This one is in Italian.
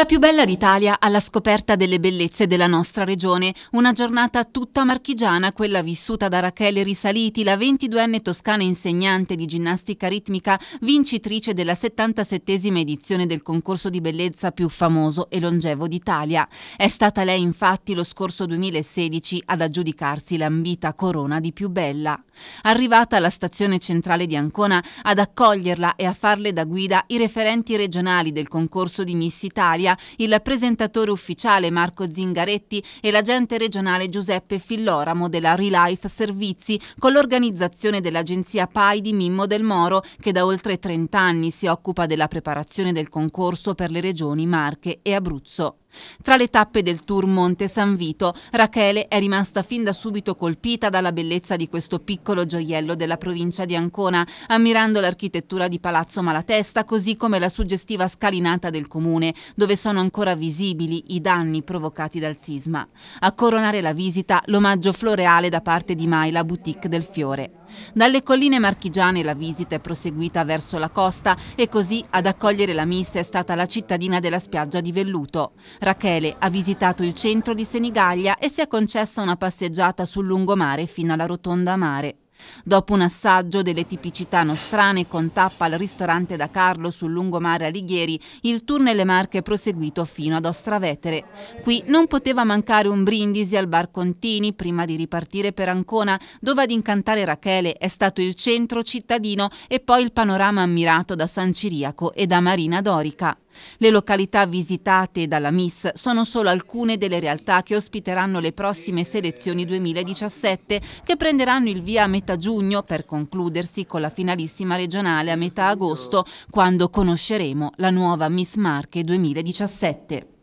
La più bella d'Italia alla scoperta delle bellezze della nostra regione. Una giornata tutta marchigiana, quella vissuta da Rachele Risaliti, la 22enne toscana insegnante di ginnastica ritmica, vincitrice della 77esima edizione del concorso di bellezza più famoso e longevo d'Italia. È stata lei infatti lo scorso 2016 ad aggiudicarsi l'ambita corona di più bella. Arrivata alla stazione centrale di Ancona ad accoglierla e a farle da guida i referenti regionali del concorso di Miss Italia Italia, il presentatore ufficiale Marco Zingaretti e l'agente regionale Giuseppe Filloramo della Relife Servizi con l'organizzazione dell'agenzia PAI di Mimmo del Moro che da oltre 30 anni si occupa della preparazione del concorso per le regioni Marche e Abruzzo. Tra le tappe del tour Monte San Vito, Rachele è rimasta fin da subito colpita dalla bellezza di questo piccolo gioiello della provincia di Ancona, ammirando l'architettura di Palazzo Malatesta, così come la suggestiva scalinata del comune, dove sono ancora visibili i danni provocati dal sisma. A coronare la visita, l'omaggio floreale da parte di Maila Boutique del Fiore. Dalle colline marchigiane la visita è proseguita verso la costa e così ad accogliere la missa è stata la cittadina della spiaggia di Velluto. Rachele ha visitato il centro di Senigallia e si è concessa una passeggiata sul lungomare fino alla rotonda mare. Dopo un assaggio delle tipicità nostrane con tappa al ristorante da Carlo sul lungomare Alighieri, il tour nelle Marche è proseguito fino ad Ostravetere. Qui non poteva mancare un brindisi al bar Contini prima di ripartire per Ancona, dove ad incantare Rachele è stato il centro cittadino e poi il panorama ammirato da San Ciriaco e da Marina Dorica. Le località visitate dalla Miss sono solo alcune delle realtà che ospiteranno le prossime selezioni 2017 che prenderanno il via a metà giugno per concludersi con la finalissima regionale a metà agosto quando conosceremo la nuova Miss Marche 2017.